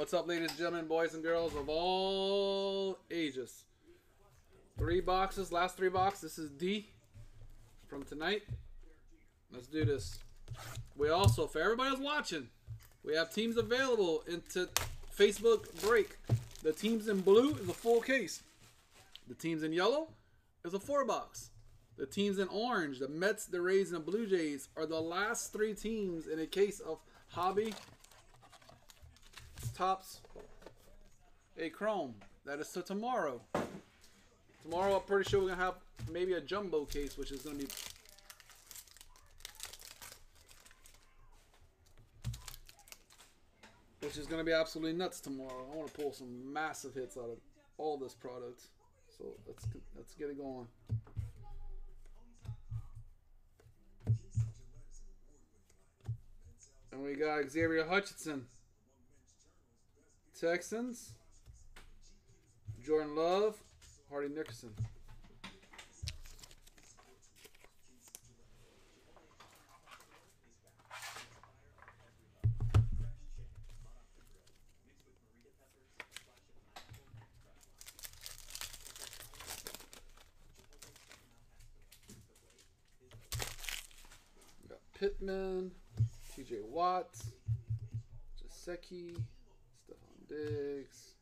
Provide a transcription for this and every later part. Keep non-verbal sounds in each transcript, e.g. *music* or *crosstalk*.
What's up, ladies and gentlemen, boys and girls of all ages? Three boxes, last three boxes. This is D from tonight. Let's do this. We also, for everybody that's watching, we have teams available into Facebook break. The teams in blue is a full case. The teams in yellow is a four box. The teams in orange, the Mets, the Rays, and the Blue Jays are the last three teams in a case of hobby Topps a chrome. That is to tomorrow. Tomorrow, I'm pretty sure we're gonna have maybe a jumbo case, which is gonna be which is gonna be absolutely nuts tomorrow. I want to pull some massive hits out of all this product. So let's let's get it going. And we got Xavier Hutchinson. Texans. Jordan Love. Hardy Nickerson. Pittman, TJ Watt, Jasecki, Diggs,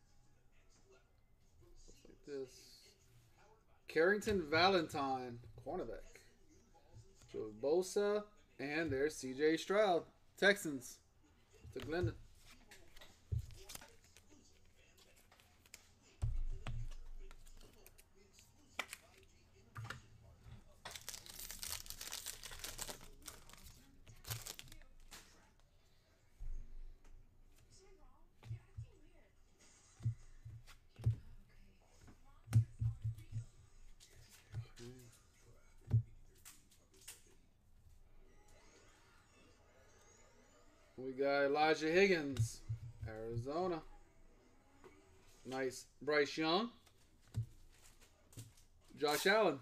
stuff like this. Carrington Valentine, cornerback. Joe Bosa, and there's CJ Stroud, Texans, to Glendon. We got Elijah Higgins, Arizona. Nice. Bryce Young. Josh Allen.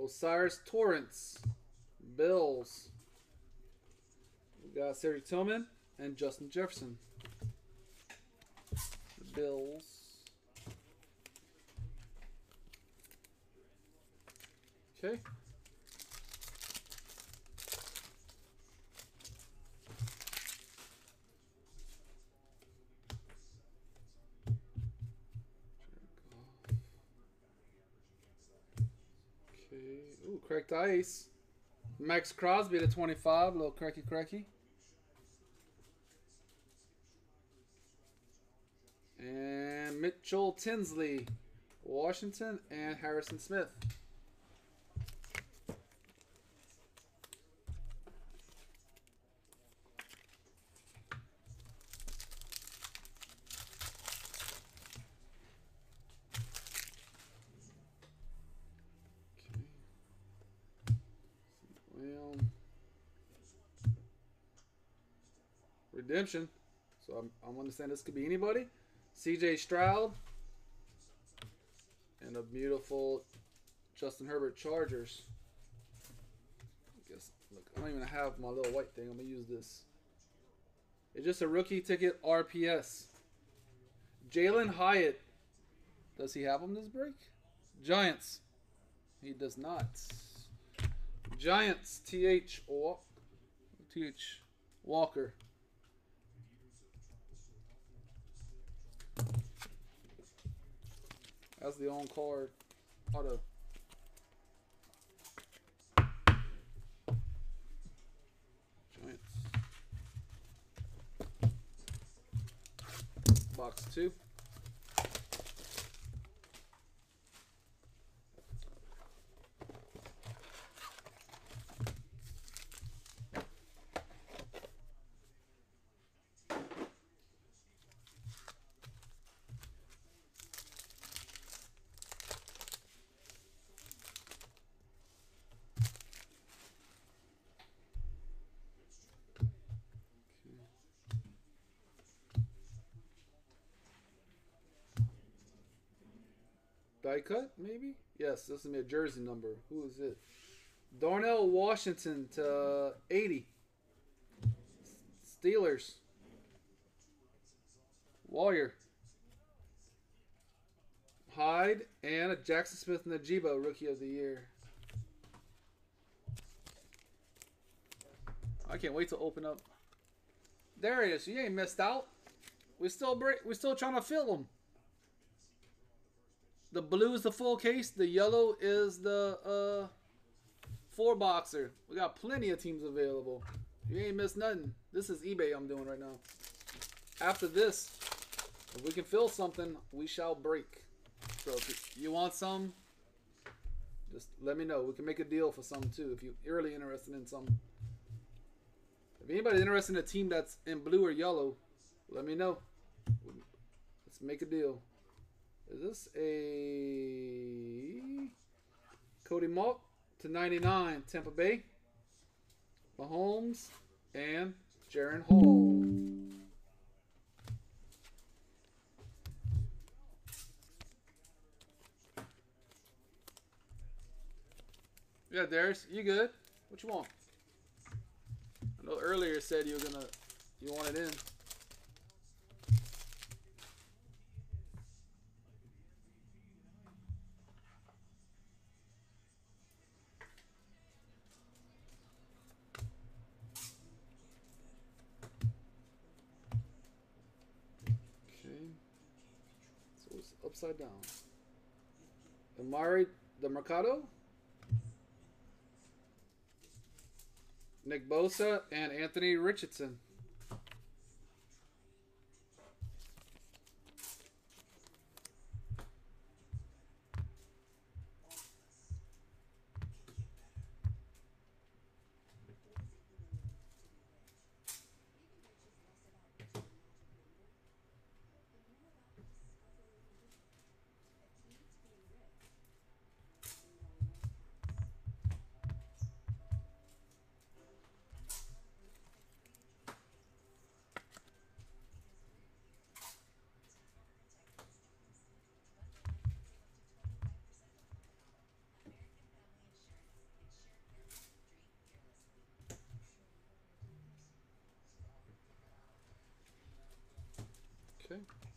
O'Cyrus Torrence, Bills. We got Cedric Tillman and Justin Jefferson. Bills. Okay. Cracked ice. Maxx Crosby to 25. Little cracky cracky. And Mitchell Tinsley, Washington, and Harrison Smith. Well, redemption. So I'm, I'm understanding this could be anybody. CJ Stroud. And a beautiful Justin Herbert Chargers. I guess, look, I don't even have my little white thing. I'm to use this. It's just a rookie ticket RPS. Jalin Hyatt. Does he have him this break? Giants. He does not. Giants. TH. Walk, TH. Walker. That's the on card auto. Giants. Box two. Die cut, maybe? Yes, this is a jersey number. Who is it? Darnell Washington to uh, 80. Steelers. Warrior. Hyde and a Jaxon Smith-Njigba Rookie of the Year. I can't wait to open up. There it is. You ain't missed out. We still break. We still trying to fill them. The blue is the full case. The yellow is the uh, four boxer. We got plenty of teams available. You ain't missed nothing. This is eBay I'm doing right now. After this, if we can fill something, we shall break. So if you want some, just let me know. We can make a deal for some too if you're really interested in some. If anybody's interested in a team that's in blue or yellow, let me know. Let's make a deal. Is this a Cody Mauch to 99 Tampa Bay? Mahomes and Jaren Hall. Yeah, Darius, you good? What you want? I know earlier said you were gonna, you wanted in. Upside down. Amari the Mercado? Nick Bosa and Anthony Richardson. Okay.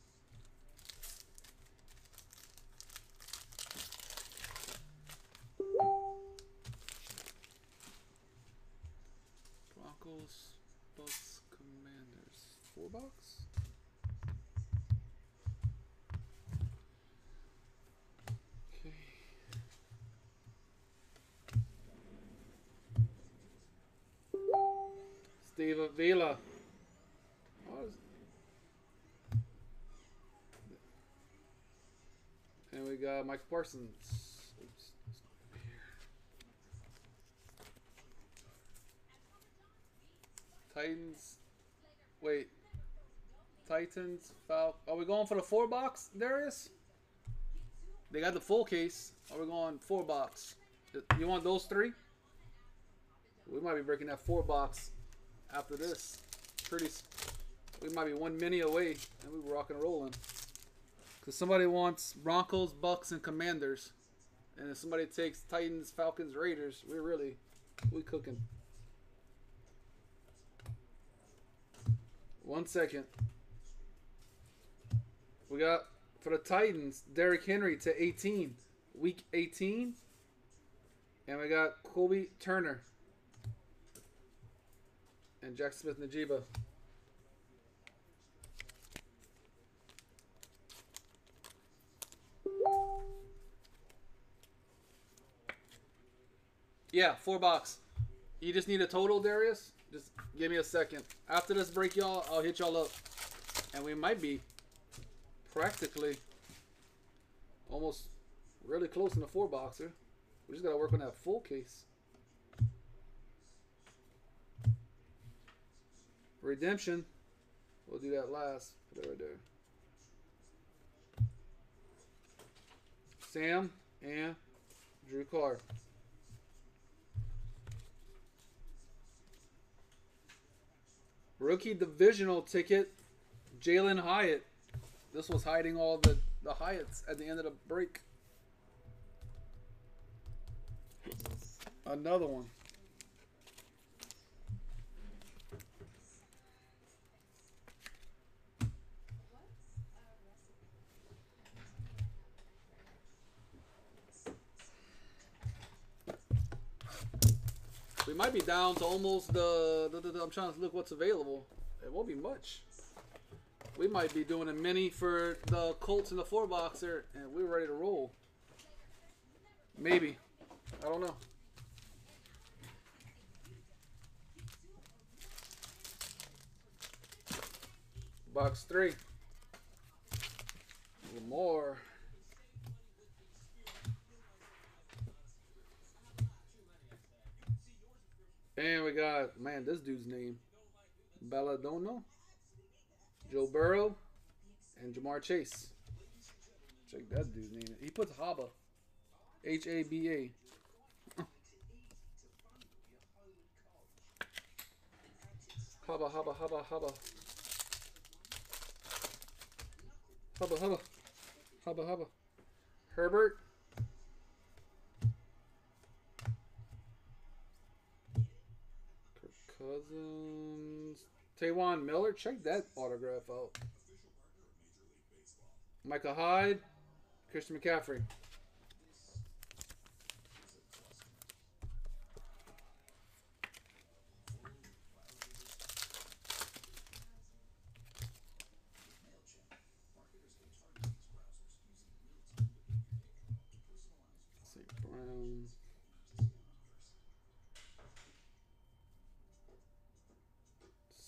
Micah Parsons. Oops. Titans. Wait. Titans. Falcons. Are we going for the four box, Darius? They got the full case. Are we going four box? You want those three? We might be breaking that four box after this. Pretty. We might be one mini away, and we rock and rolling. Because somebody wants Broncos, Bucks, and Commanders. And if somebody takes Titans, Falcons, Raiders, we're really, we cooking. One second. We got, for the Titans, Derrick Henry to 18. Week 18. And we got Colby Turner. And Jack Smith Njigba. Yeah, four box. You just need a total, Darius? Just give me a second. After this break, y'all, I'll hit y'all up. And we might be practically almost really close in the four boxer. We just gotta work on that full case. Redemption. We'll do that last. Put it right there. Sam and Drew Carr. Rookie divisional ticket, Jalin Hyatt. This was hiding all the, the Hyatts at the end of the break. Another one. We might be down to almost the, the, the, the- I'm trying to look what's available. It won't be much. We might be doing a mini for the Colts in the four boxer, and we're ready to roll. Maybe. I don't know. Box three. A little more. And we got, man, this dude's name. Belladonna, Joe Burrow, and Ja'Marr Chase. Check that dude's name. He puts Haba. H A B A. *laughs* Haba, haba, haba, haba. Hubba, hubba. Hubba, hubba. Herbert. Cousins. Taywan Miller. Check that autograph out. Michael Hyde. Christian McCaffrey.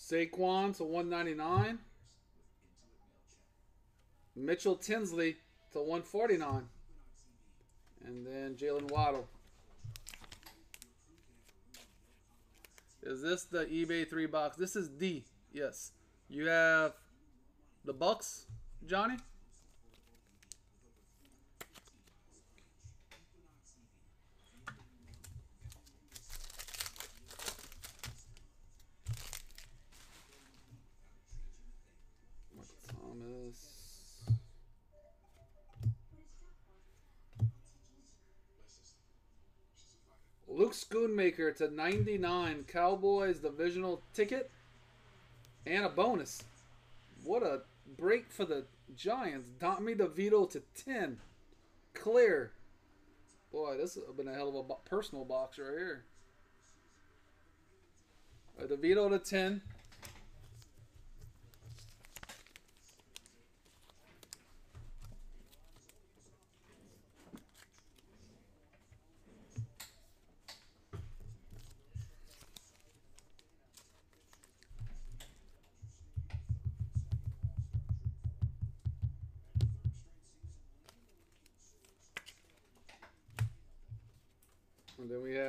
Saquon to 199. Mitchell Tinsley to 149. And then Jaylen Waddle. Is this the eBay three box? This is D. Yes. You have the Bucks, Johnny. Schoonmaker to 99 Cowboys divisional ticket and a bonus. What a break for the Giants. Tommy DeVito to 10. Clear. Boy, this has been a hell of a bo- personal box right here. A DeVito to 10.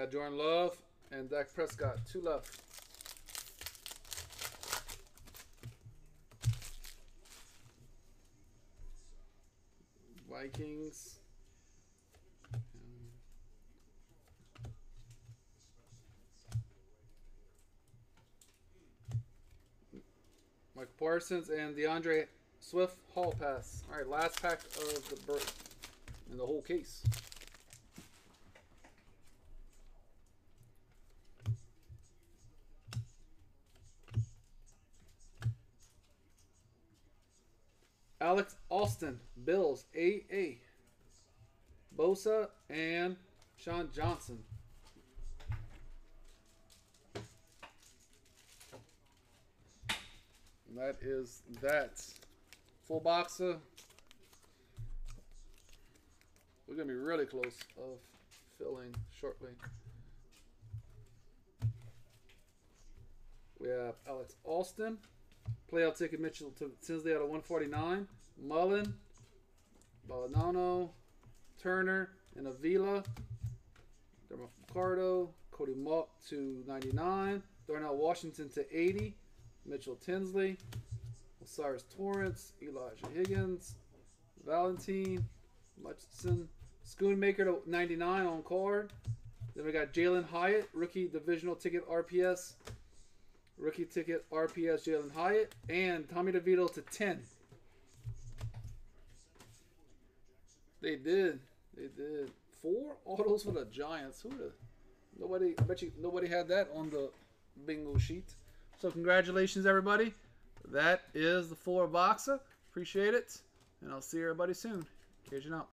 And had Jordan Love and Dak Prescott. Two left. Vikings. Micah Parsons and D'Andre Swift Hall Pass. All right, last pack of the break in the whole case. Alex Austin, Bills, AA. Bosa and Sean Johnson. And that is that. Full boxer. We're going to be really close of filling shortly. We have Alex Austin. Playout ticket Mitchell to Tinsley out of 149. Mullen, Balanano, Turner, and Avila. Dermot Ricardo, Cody Mauch to 99. Darnell Washington to 80. Mitchell Tinsley, O'Cyrus Torrence, Elijah Higgins, Valentine, Mutchinson, Schoonmaker to 99 on card. Then we got Jalin Hyatt, rookie divisional ticket RPS. Rookie ticket RPS Jalin Hyatt and Tommy DeVito to 10. They did. They did. Four autos for the Giants. Who have Nobody, I bet you nobody had that on the bingo sheet. So congratulations, everybody. That is the four boxer. Appreciate it, and I'll see everybody soon. Cajun out.